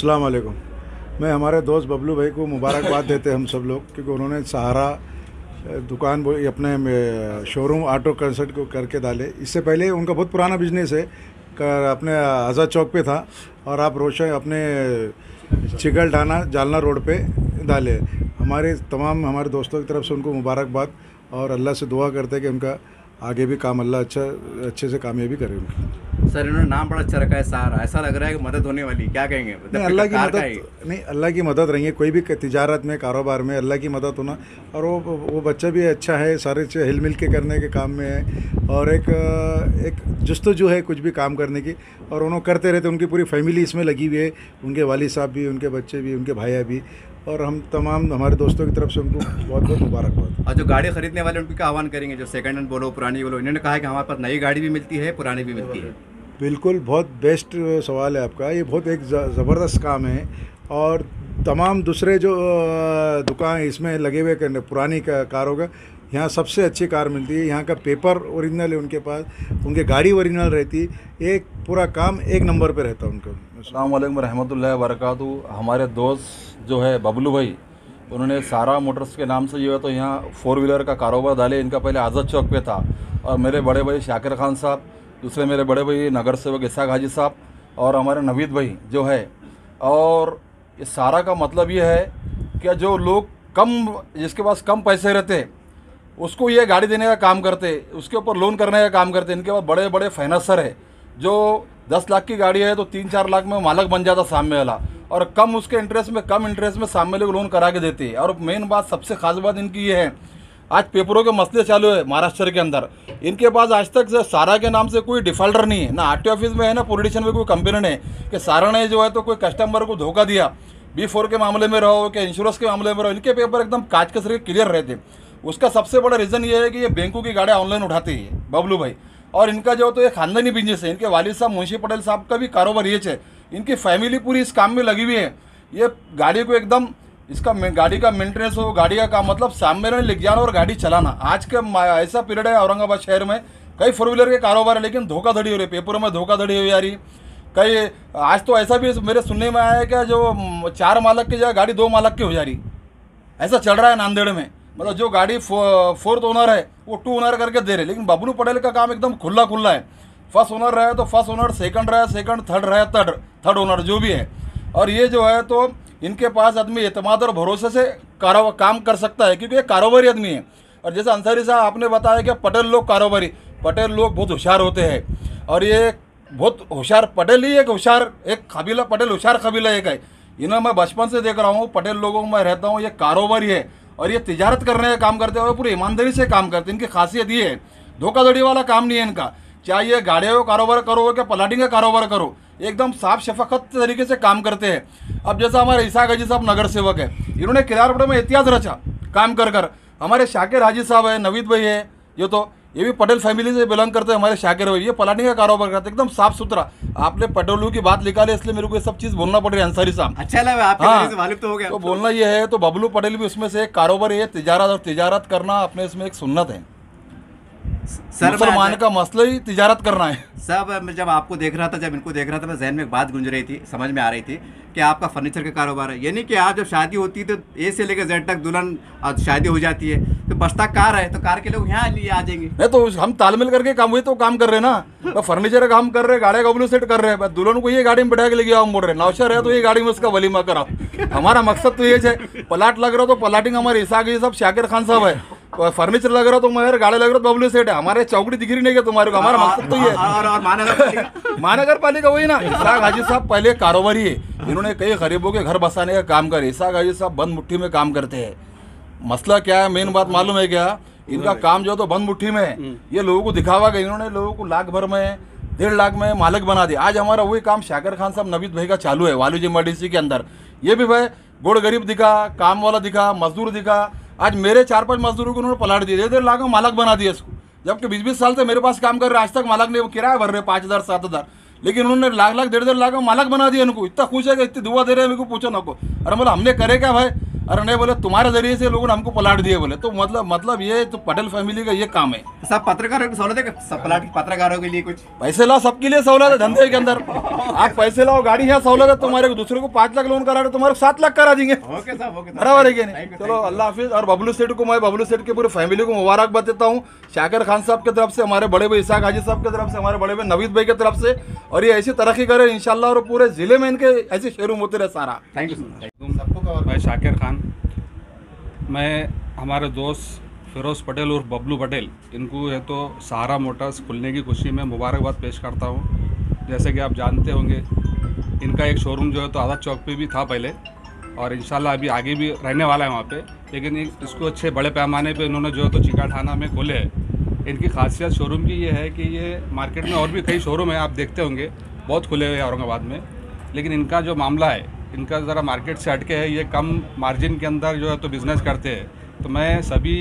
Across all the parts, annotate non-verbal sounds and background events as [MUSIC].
अस्सलाम वालेकुम मैं हमारे दोस्त बबलू भाई को मुबारकबाद देते हम सब लोग, क्योंकि उन्होंने सहारा दुकान अपने शोरूम ऑटो कंसर्ट को करके डाले। इससे पहले उनका बहुत पुराना बिज़नेस है, कर अपने आज़ाद चौक पे था, और आप रोशन अपने चिकल ढाना, जालना रोड पे डाले। हमारे तमाम, हमारे दोस्तों की तरफ़ से उनको मुबारकबाद, और अल्लाह से दुआ करते हैं कि उनका आगे भी काम अल्लाह अच्छा अच्छे से कामयाबी करे उनकी। सर इन्होंने नाम बड़ा अच्छा रखा है सहारा ऐसा लग रहा है कि मदद होने वाली क्या कहेंगे? नहीं अल्लाह की मदद नहीं अल्लाह की मदद रही है कोई भी तजारत में कारोबार में अल्लाह की मदद होना। और वो वो बच्चा भी अच्छा है सारे हिल मिल के करने के काम में है। और एक एक जस्तजू है कुछ भी काम करने की। और उन्होंने करते रहते उनकी पूरी फैमिली इसमें लगी हुई है। उनके वाली साहब भी उनके बच्चे भी उनके भाइया भी। और हम तमाम हमारे दोस्तों की तरफ़ से उनको बहुत बहुत मुबारकबाद। और जो गाड़ी खरीदने वाले उनका आह्वान करेंगे जो सेकंड हैंड बोलो पुरानी बोलो इन्होंने कहा है कि हमारे पास नई गाड़ी भी मिलती है पुरानी भी मिलती है। बिल्कुल बहुत बेस्ट सवाल है आपका। ये बहुत एक ज़बरदस्त काम है। और तमाम दूसरे जो दुकान इसमें लगे हुए करने पुरानी का कारों का यहाँ सबसे अच्छी कार मिलती है। यहाँ का पेपर ओरिजिनल है उनके पास। उनकी गाड़ी ओरिजिनल रहती। है एक पूरा काम एक नंबर पे रहता है उनका अल्लाम रहमतुल्लाहि वरकत हमारे दोस्त जो है बबलू भाई, उन्होंने सारा मोटर्स के नाम से जो है तो यहाँ फोर व्हीलर का कारोबार डाले। इनका पहले आज़ाद चौक पे था और मेरे बड़े भाई शाकिर खान साहब, दूसरे मेरे बड़े भाई नगर सेवक इसाक हाजी साहब और हमारे नवीद भाई जो है। और ये सारा का मतलब ये है कि जो लोग कम, जिसके पास कम पैसे रहते उसको ये गाड़ी देने का काम करते, उसके ऊपर लोन करने का काम करते, इनके पास बड़े बड़े फाइनेंसर है, जो दस लाख की गाड़ी है तो तीन चार लाख में मालक बन जाता सामने वाला। और कम उसके इंटरेस्ट में, कम इंटरेस्ट में सामने वाले को लोन करा के देते। और मेन बात, सबसे खास बात इनकी ये है, आज पेपरों के मसले चालू है महाराष्ट्र के अंदर। इनके पास आज तक सारा के नाम से कोई डिफॉल्टर नहीं है। ना आरटीओ ऑफ़िस में है, ना पोलिटिशन में कोई कंप्लेन है कि सारा ने जो है तो कोई कस्टमर को धोखा दिया। बी फोर के मामले में रहो, कि इंश्योरेंस के मामले में रहो, इनके पेपर एकदम काज के सर क्लियर रहते। उसका सबसे बड़ा रीज़न ये है कि ये बैंकों की गाड़ियाँ ऑनलाइन उठाती है, बबलू भाई। और इनका जो तो ये खानदानी बिज़नेस है, इनके वालिद साहब, मुंशी पटेल साहब का भी कारोबार ये है इनकी फैमिली पूरी इस काम में लगी हुई है। ये गाड़ी को एकदम, इसका गाड़ी का मेंटेनेंस हो, गाड़ी का काम मतलब सामने लिख जाना और गाड़ी चलाना। आज के ऐसा पीरियड है औरंगाबाद शहर में, कई फोर व्हीलर के कारोबार है, लेकिन धोखाधड़ी हो रही है, पेपरों में धोखाधड़ी हो जा रही कई, आज तो ऐसा भी मेरे सुनने में आया है कि जो चार मालक की जगह गाड़ी दो मालक की हो जा रही। ऐसा चल रहा है नांदेड़ में। मतलब जो गाड़ी फोर्थ ओनर है, वो टू ओनर करके दे रहे लेकिन बबलू पटेल का काम एकदम खुला खुला है। फ़र्स्ट ओनर रहे तो फ़र्स्ट ओनर सेकंड रहे सेकंड थर्ड रहे थर्ड थर्ड ओनर जो भी है। और ये जो है तो इनके पास आदमी एतमाद और भरोसे से काम कर सकता है, क्योंकि ये कारोबारी आदमी है। और जैसे अंसारी साहब, आपने बताया कि पटेल लोग कारोबारी, पटेल लोग बहुत होशियार होते हैं। और ये बहुत होशियार, पटेल ही एक होशियार, एक कबीला, पटेल होशियार कबीला एक है। इन्हें मैं बचपन से देख रहा हूँ, पटेल लोगों में रहता हूँ, ये कारोबारी है। और ये तजारत करने का काम करते हैं और पूरी ईमानदारी से काम करते हैं। इनकी खासियत ये है, धोखाधड़ी वाला काम नहीं है इनका। चाहे ये गाड़ियों का कारोबार करो या पलाटिंग का कारोबार करो एकदम साफ़ शफकत तरीके से काम करते हैं। अब जैसा हमारे ईसा हाजी साहब नगर सेवक है, इन्होंने किरारपुर में इतिहास रचा काम कर कर हमारे शाकिर हाजी साहब है, नवीद भाई है, ये तो ये भी पटेल फैमिली से बिलोंग करते हैं हमारे शाकिर भाई। ये पलाटी का कारोबार करते एकदम साफ़ सुथरा आपने पटोलू की बात निकाली इसलिए मेरे को ये सब चीज़ बोलना पड़ रही है अंसारी साहब। अच्छा लगा आपके हाँ। से तो हो गया। तो बोलना ये है तो बबलू पटेल भी उसमें से एक कारोबार है तिजारत और तिजारत करना अपने इसमें एक सुन्नत है। सर मुसलमान का मसला ही तिजारत करना है। सब मैं जब आपको देख रहा था जब इनको देख रहा था मैं जहन में एक बात गुंज रही थी समझ में आ रही थी कि आपका फर्नीचर का कारोबार है। यानी कि आप जब शादी होती है तो ए से लेकर जेड तक दुल्हन और शादी हो जाती है। तो बसता कार है तो कार के लोग यहाँ लिए आ जाएँगे। नहीं तो हम तालमेल करके काम हुई तो काम कर रहे हैं। ना तो फर्नीचर का काम कर रहे हैं गाड़ी का सेट कर रहे हैं दुल्हन को ये गाड़ी में बैठा के लेके आओ बोल रहे नौशर है तो ये गाड़ी में उसका वलीमा कराओ। हमारा मकसद तो ये है [LAUGHS] प्लाट लग रहा हो तो प्लाटिंग हमारे ईसा के सब शाकिर खान साहब है। फर्नीचर लग रहा हो तो मेरे गाड़ी लग रहा हो तो बबलू सेट है। हमारे चौकड़ी दिख रही नहीं है तुम्हारे को हमारा मकसद तो ये है। और महानगर पालिका वही ना इसाक हाजी साहब पहले कारोबारी है। इन्होंने कई गरीबों के घर बसाने का काम करे। इसाक हाजी साहब बंद मुट्ठी में काम करते हैं। मसला क्या है मेन बात मालूम है क्या? इनका काम जो है तो बंद मुट्ठी में है। ये लोगों को दिखावा गया। इन्होंने लोगों को लाख भर में डेढ़ लाख में मालक बना दिया। आज हमारा वही काम शाकर खान साहब नवीद भाई का चालू है वालू जी के अंदर। ये भी भाई गोड़ गरीब दिखा काम वाला दिखा मजदूर दिखा। आज मेरे चार पाँच मजदूरों को उन्होंने पलाट दिया डेढ़ लाख में मालक बना दिया इसको। जबकि बीस बीस साल से मेरे पास काम कर रहे आज तक मालक ने किराया भर रहे पाँच हज़ार, सात हज़ार। लेकिन उन्होंने लाख लाख डेढ़ डेढ़ लाख में मालक बना दिया इनको। इतना खुश है कि इतनी दुआ दे रहे हैं, मेरे को पूछो ना को। अरे बोला, हमने करे क्या भाई? अरे नहीं बोले तुम्हारे ज़रिए से लोगों ने हमको पलाट दिए बोले। तो मतलब मतलब ये तो पटेल फैमिली का ये काम है। तो सब पत्रकारों की सहूलत है प्लाट पत्रकारों के लिए कुछ? पैसे लाओ सबके लिए सहूलत है धंधे के अंदर। [LAUGHS] आप पैसे लाओ गाड़ी है सहूलत है तुम्हारे दूसरे को पाँच लाख लोन करा रहे तुम्हारे सात लाख करा देंगे। बराबर है चलो अल्लाह हाफिज। और बबलू सेठ को मैं बबलू सेठ की पूरी फैमिली को मुबारकबाद देता हूँ। शाकिर खान साहब की तरफ़ से हमारे बड़े भाई इसाक हाजी साहब की तरफ़ से हमारे बड़े भाई नवीद भाई की तरफ़ से और ये ऐसी तरक्की करे इंशाल्लाह और पूरे ज़िले में इनके ऐसे शोरूम होते रहे सारा। थैंक यू सर मैं शाकिर खान। मैं, हमारे दोस्त फिरोज़ पटेल और बबलू पटेल, इनको है तो सहारा मोटर्स खुलने की खुशी में मुबारकबाद पेश करता हूँ। जैसे कि आप जानते होंगे, इनका एक शोरूम जो है तो आज़ाद चौक पे भी था पहले, और इंशाल्लाह अभी आगे भी रहने वाला है वहाँ पे। लेकिन इसको अच्छे बड़े पैमाने पे इन्होंने जो है तो चिकाठाना में खोले है। इनकी खासियत शोरूम की ये है कि ये मार्केट में और भी कई शोरूम है, आप देखते होंगे, बहुत खुले हुए हैं औरंगाबाद में। लेकिन इनका जो मामला है इनका ज़रा मार्केट से हटके है, ये कम मार्जिन के अंदर जो है तो बिज़नेस करते हैं। तो मैं सभी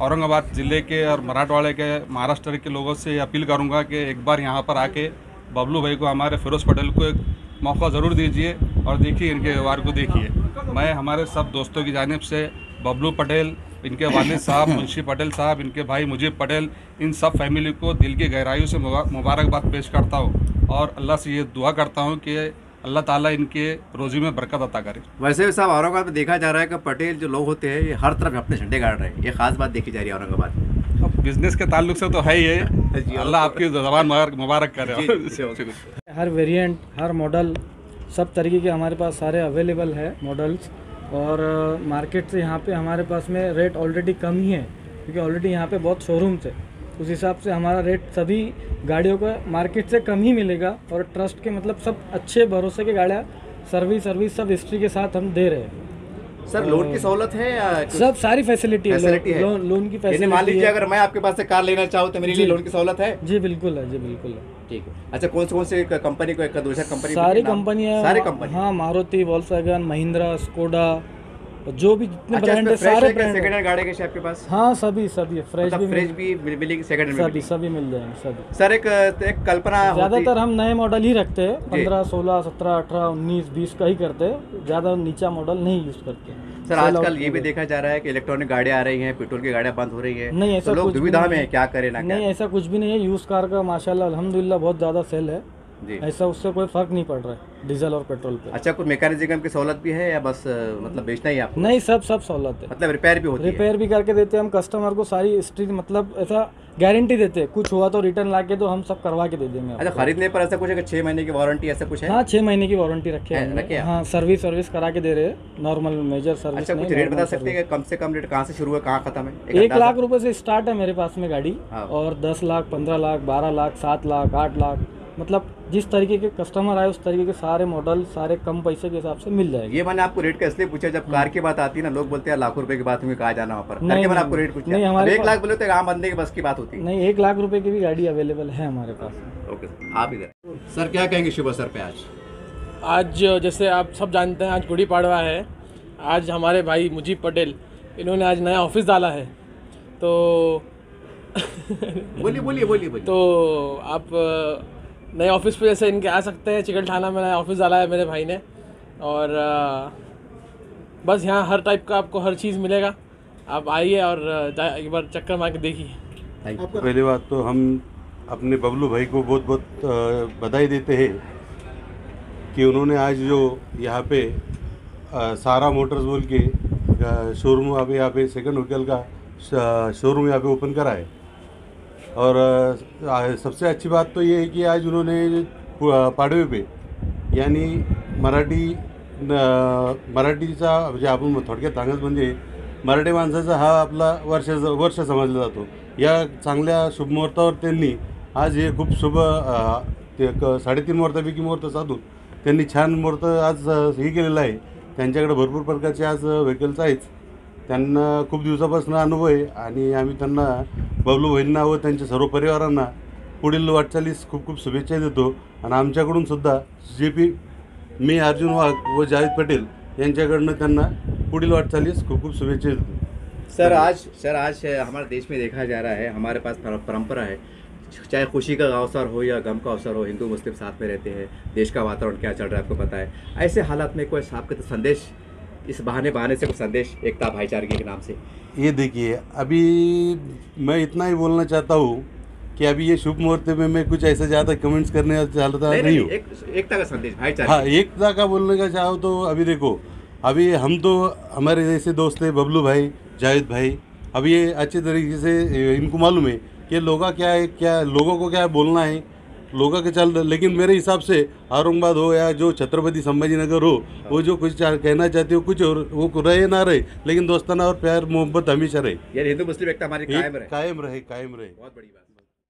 औरंगाबाद ज़िले के और मराठवाड़े के, महाराष्ट्र के लोगों से अपील करूँगा कि एक बार यहाँ पर आके बबलू भाई को, हमारे फिरोज़ पटेल को एक मौका ज़रूर दीजिए और देखिए इनके व्यवहार को देखिए। मैं हमारे सब दोस्तों की जानब से बबलू पटेल, इनके वालिद साहब, मुंशी पटेल साहब, इनके भाई मुजीब पटेल, इन सब फैमिली को दिल की गहराइयों से मुबारकबाद पेश करता हूँ। और अल्लाह से ये दुआ करता हूँ कि अल्लाह ताला इनके रोज़ी में बरकत अता करे। वैसे भी साहब औरंगाबाद में देखा जा रहा है कि पटेल जो लोग होते हैं ये हर तरफ़ अपने झंडे गाड़ रहे हैं। ये खास बात देखी जा रही है औरंगाबाद में। अब बिज़नेस के ताल्लुक से तो है ही ये [LAUGHS] अल्लाह आपकी जबान मुबारक मुबारक करे। [LAUGHS] हर वेरिएंट हर मॉडल सब तरीके के हमारे पास सारे अवेलेबल है मॉडल्स और मार्केट से यहाँ पे हमारे पास में रेट ऑलरेडी कम ही है क्योंकि ऑलरेडी यहाँ पे बहुत शोरूम थे उस हिसाब से हमारा रेट सभी गाड़ियों का मार्केट से कम ही मिलेगा और ट्रस्ट के मतलब सब अच्छे भरोसे के गाड़ियाँ सर्विस सर्विस सब हिस्ट्री के साथ हम दे रहे हैं। सर लोन की सहूलत है या सब सारी फैसिलिटी है फैसिलिटी है। लोन लोन की यानी मान लीजिए अगर मैं आपके पास से कार लेना चाहूँ तो मेरे लिए लोन की सहूलत है? जी बिल्कुल है जी बिल्कुल है। ठीक है। अच्छा कौन से कौन से कंपनी को एक दूसरा कंपनी सारी कंपनियाँ सारी कंपनी हाँ मारुति वॉल्सवैगन महिंद्रा स्कोडा जो भी जितने अच्छा ब्रांड है सारे ब्रांड सेकंड हैंड गाड़ी के आपके पास? हाँ सभी सभी फ्रेश भी मतलब फ्रेश भी मिल- मिलेगी सेकंड हैंड सभी सभी मिल जाएँगे सभी। सर एक एक कल्पना ज़्यादातर हम नए मॉडल ही रखते हैं। पंद्रह सोलह सत्रह अठारह उन्नीस बीस का ही करते हैं। ज़्यादा नीचा मॉडल नहीं यूज़ करते। सर आजकल ये भी देखा जा रहा है कि इलेक्ट्रॉनिक गाड़ियाँ आ रही हैं पेट्रोल की गाड़ियाँ बंद हो रही है। नहीं ऐसा तो लोग भी दुविधा में है। क्या करें ना नहीं ऐसा कुछ भी नहीं है। यूज़ कार का माशाल्लाह अल्हम्दुलिल्लाह बहुत ज़्यादा सेल है। ऐसा उससे कोई फ़र्क नहीं पड़ रहा है डीजल और पेट्रोल पे। अच्छा कुछ मैकेनिज्म की सहूलत भी है या बस मतलब बेचना ही आपको? नहीं सब सब सहूलत है। मतलब रिपेयर भी होती है। रिपेयर भी करके देते हैं हम कस्टमर को सारी हिस्ट्री मतलब ऐसा गारंटी देते हैं कुछ हुआ तो रिटर्न ला के तो हम सब करवा के दे देंगे अच्छा खरीदने पर ऐसा कुछ है छह महीने की वारंटी ऐसा कुछ है? हाँ छः महीने की वारंटी रखे है, हैं हाँ? सर्विस सर्विस करा के दे रहे हैं। नॉर्मल मेजर सर्विस अच्छा कुछ रेट बता सकते हैं कम से कम रेट कहाँ से शुरू है कहाँ खत्म है? एक लाख रुपए से स्टार्ट है मेरे पास में गाड़ी। हाँ। और दस लाख पंद्रह लाख बारह लाख सात लाख आठ लाख मतलब जिस तरीके के कस्टमर आए उस तरीके के सारे मॉडल सारे कम पैसे के हिसाब से मिल जाएँगे। ये मैंने आपको रेट का इसलिए पूछा जब कार की बात आती है ना लोग बोलते हैं लाखों रुपए की बात हुई कहा जाना वहाँ पर। नहीं, मैंने आपको रेट पूछा। नहीं, हमारे एक लाख बोले तो आम बंदे के बस की बात होती है। नहीं एक लाख रुपए की भी गाड़ी अवेलेबल है हमारे पास। ओके सर आप इधर। सर क्या कहेंगे शुभ सर पे आज? आज जैसे आप सब जानते हैं आज गुड़ी पाड़वा है। आज हमारे भाई मुजीब पटेल इन्होंने आज नया ऑफ़िस डाला है। तो बोलिए बोलिए बोलिए बोलिए। तो आप नए ऑफ़िस पे जैसे इनके आ सकते हैं चिकन थाना में नया ऑफ़िस डाला है मेरे भाई ने। और बस यहाँ हर टाइप का आपको हर चीज़ मिलेगा। आप आइए और एक बार चक्कर मार के देखिए। थैंक यू पहली बात तो हम अपने बबलू भाई को बहुत बहुत बधाई देते हैं कि उन्होंने आज जो यहाँ पे अ, सारा मोटर्स बोल के शोरूम अभी यहाँ पे सेकंड व्हीकल का शोरूम यहाँ पे ओपन करा है। और सबसे अच्छी बात तो ये है कि आज उन्होंने पु- पाडवे पे यानी मराठी न- मराठीचा म्हणजे आपण थोडक्यात सांगत म्हणजे मराठी माणसाचा हा आपला वर्ष वर्ष समजला जातो. या चांगल्या शुभमुहूर्तावर त्यांनी आज हे खूप शुभ ते क साडेतीन मुहूर्तापैकी मुहूर्त साधून त्यांनी छान मुहूर्त आज हे केलेलं आहे. त्यांच्याकडे भरपूर प्रकारचे आज व्हेकल्स आहेच. त्यांना खूप दिवसापासून अनुभव आहे आणि आम्ही त्यांना बबलू बहिणींना व त्यांच्या सर्व परिवारांना पुढील वाटचालीस खूप खूप शुभेच्छा देतो. आणि आमच्याकडून सुद्धा जे पी मी अर्जुन वाघ व जावेद पटेल यांच्याकडनं त्यांना पुढील वाटचालीस खूप खूप शुभेच्छा देतो. सर आज सर आज हमारे देश में देखा जा रहा है हमारे पास पर- परंपरा है। चाहे खुशी का अवसर हो या गम का अवसर हो हिंदू मुस्लिम साथ में रहते हैं देश का वातावरण क्या चल रहा है आपको पता है। ऐसे हालात में कोई आपके तो संदेश इस बहाने बहाने से कुछ संदेश एकता भाईचारे के नाम से। ये देखिए अभी मैं इतना ही बोलना चाहता हूँ कि अभी ये शुभ मुहूर्त में मैं कुछ ऐसे ज़्यादा कमेंट्स करने चाहता नहीं, नहीं नहीं, हूँ। एक, एकता का संदेश भाईचारे हाँ एकता का बोलने का चाहो तो अभी देखो अभी हम तो हमारे जैसे दोस्त है बबलू भाई जावेद भाई अब ये अच्छे तरीके से इनको मालूम है कि लोगा क्या है क्या लोगों को क्या बोलना है लोगों के चल लेकिन मेरे हिसाब से औरंगाबाद हो या जो छत्रपति संभाजी नगर हो वो जो कुछ कहना चाहते हो कुछ और वो रहे ना रहे लेकिन दोस्ताना और प्यार मोहब्बत हमेशा रहे। यार हिंदू मुस्लिम एकता हमारी कायम रहे। कायम रहे कायम रहे। बहुत बड़ी बात।